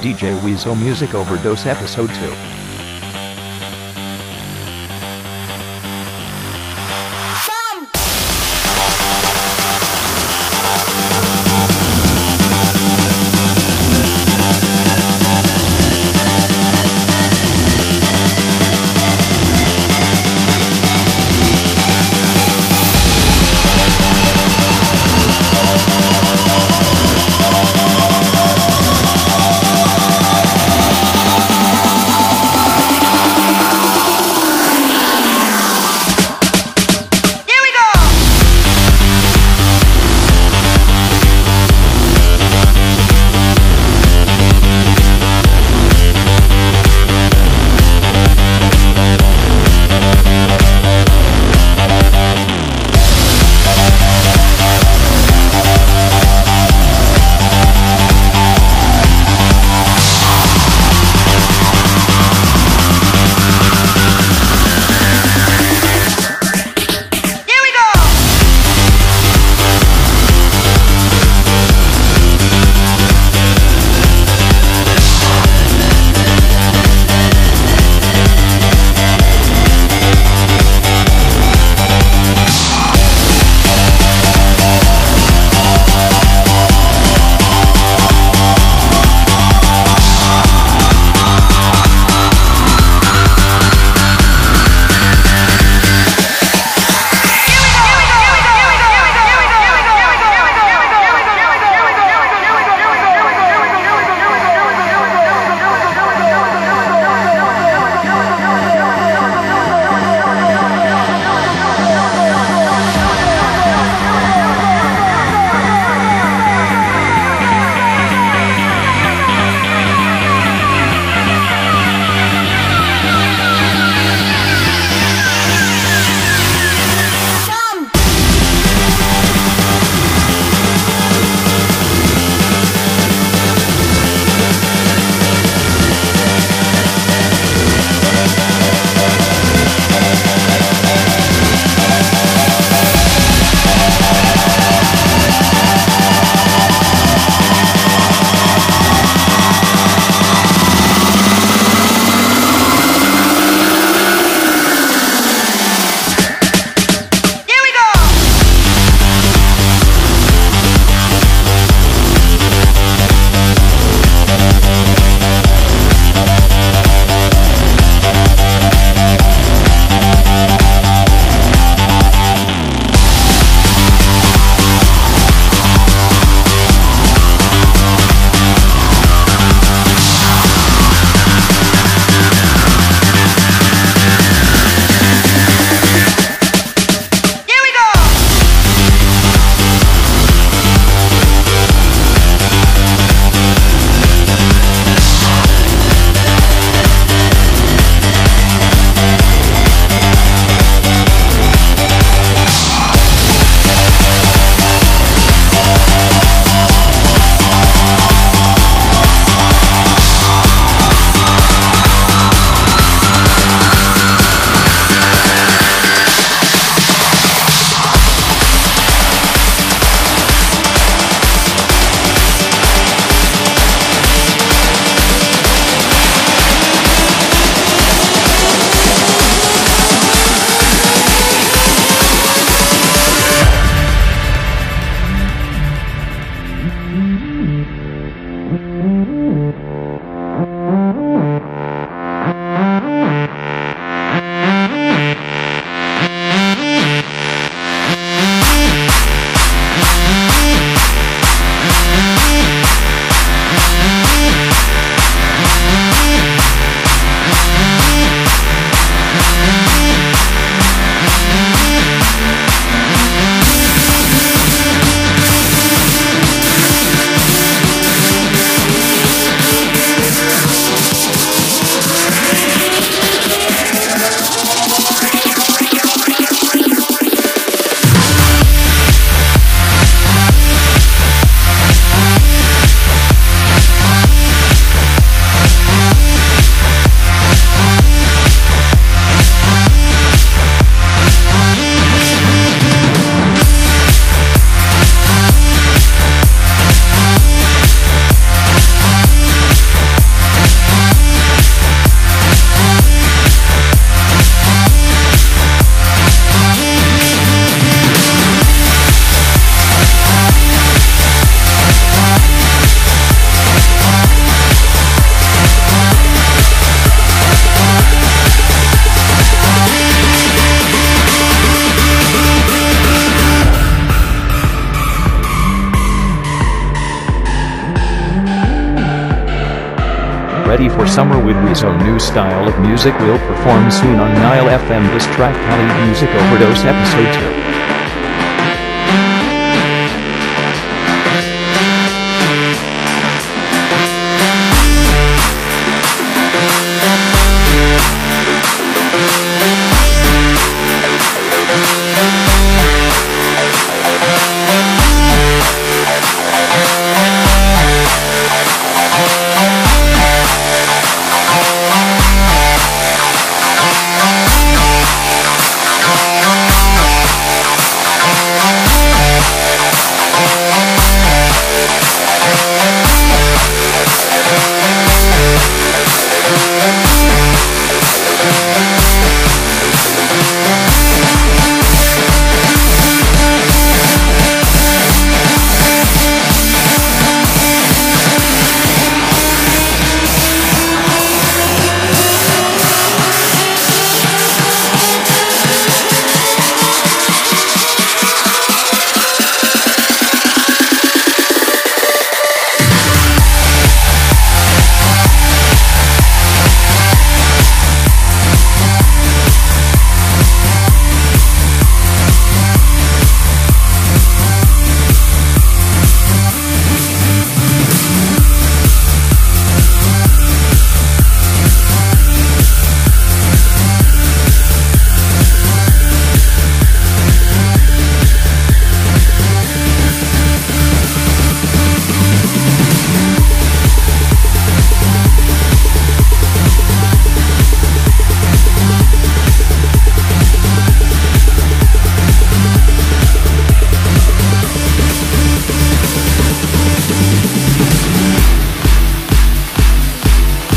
DJ Wezo Music Overdose Episode 2. Style of music will perform soon on Nile FM this track Cali Music Overdose episode 2.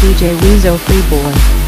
DJ Wezo Free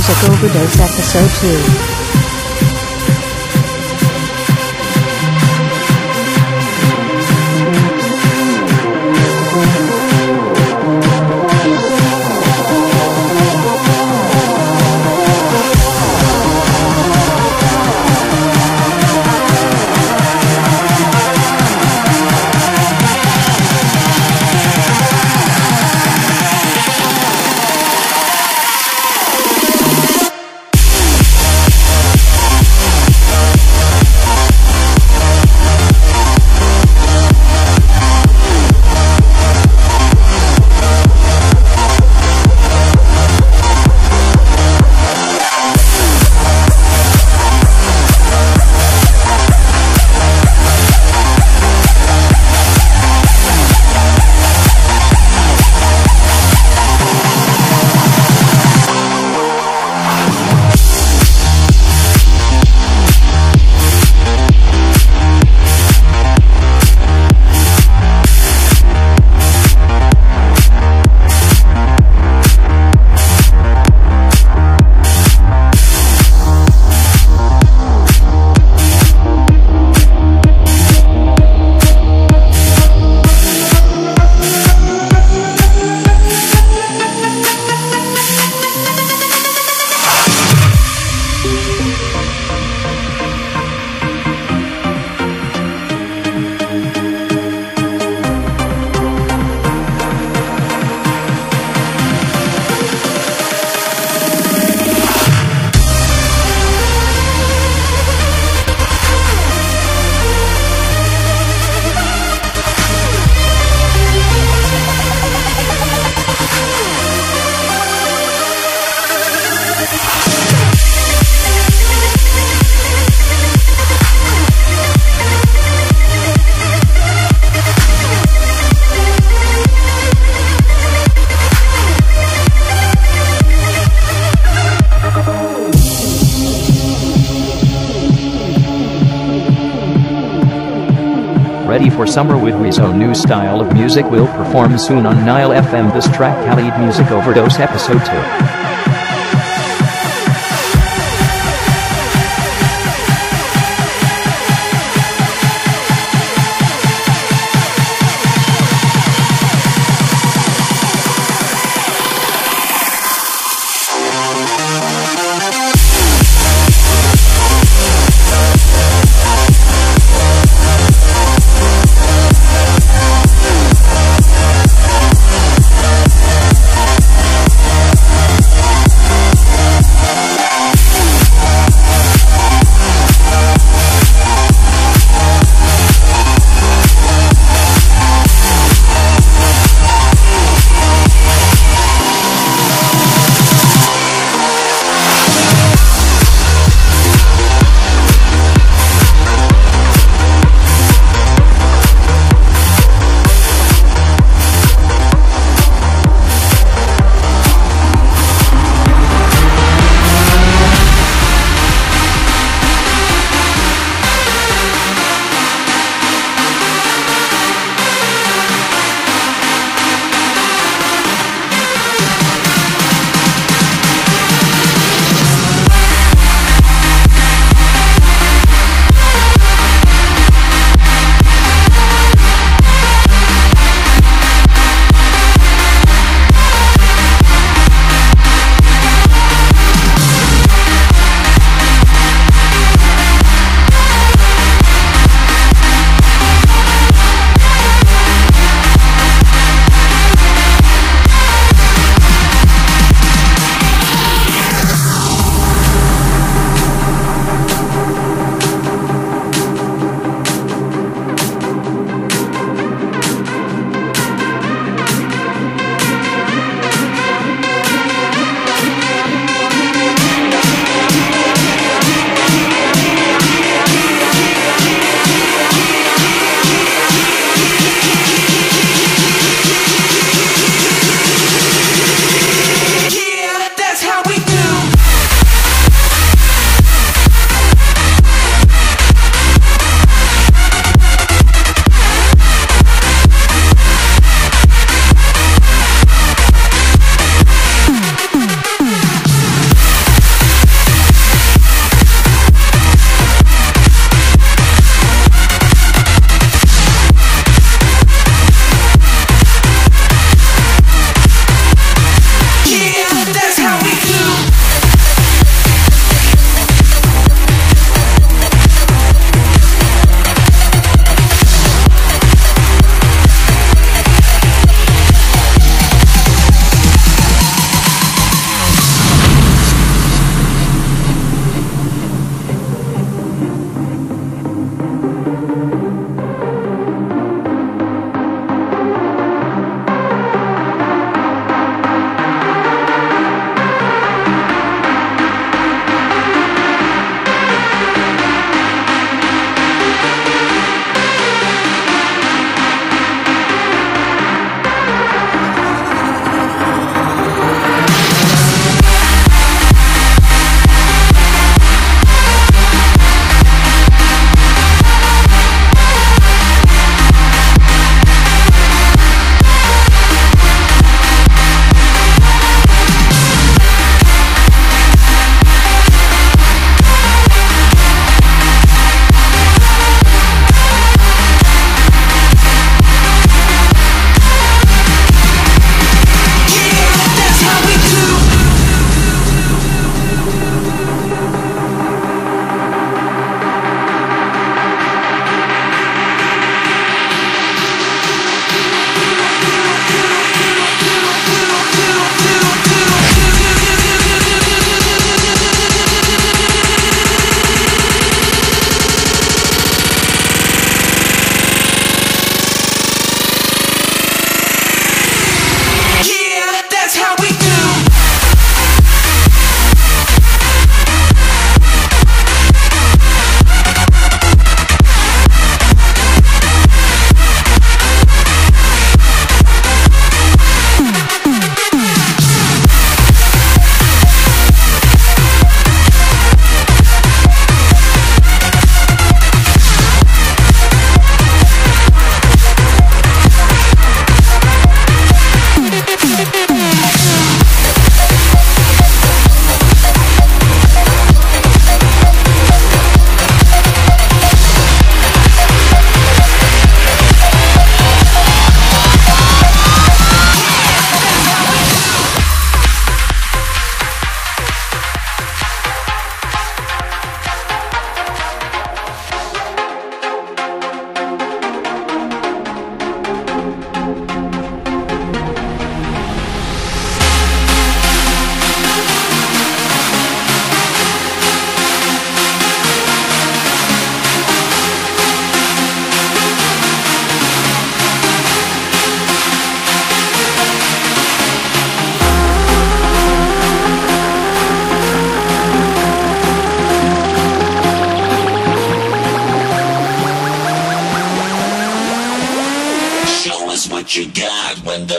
Music Overdose Episode 2. Ready summer with Wezo new style of music will perform soon on Nile FM this track Khalid Music Overdose Episode 2.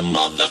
Got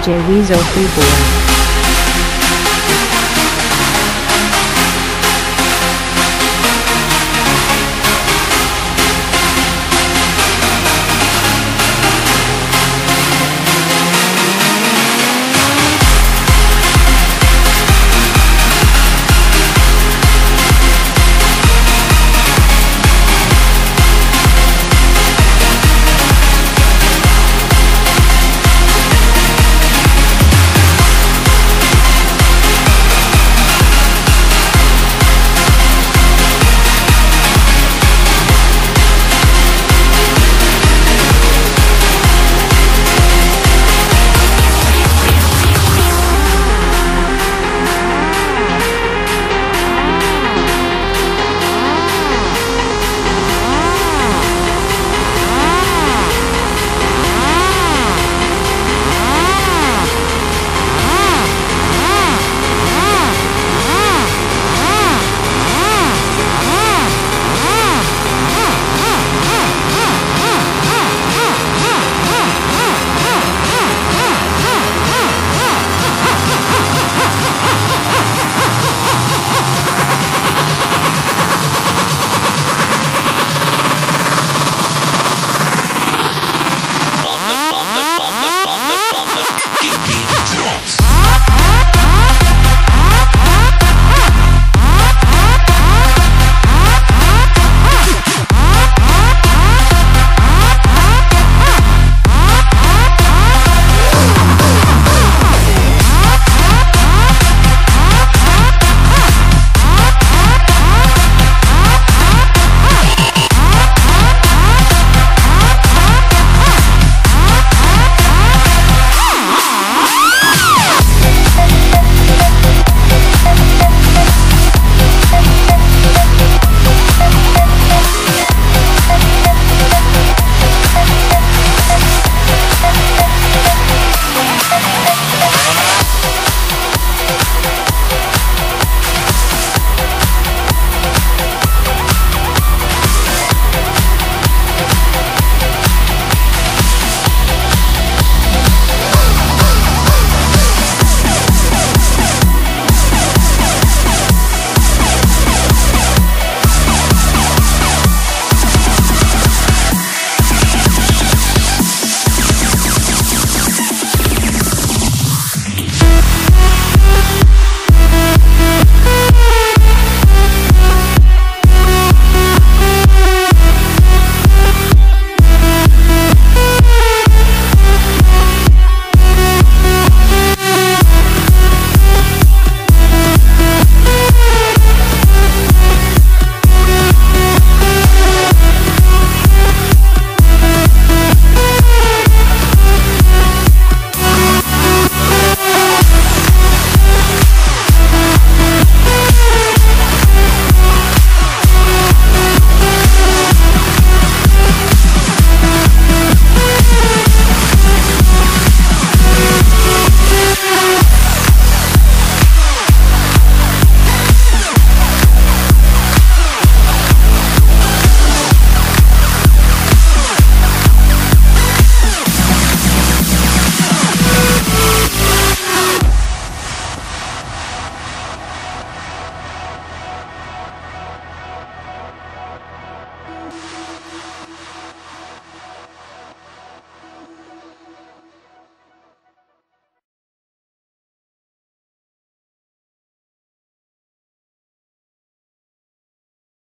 DJ Wezo Freeboy.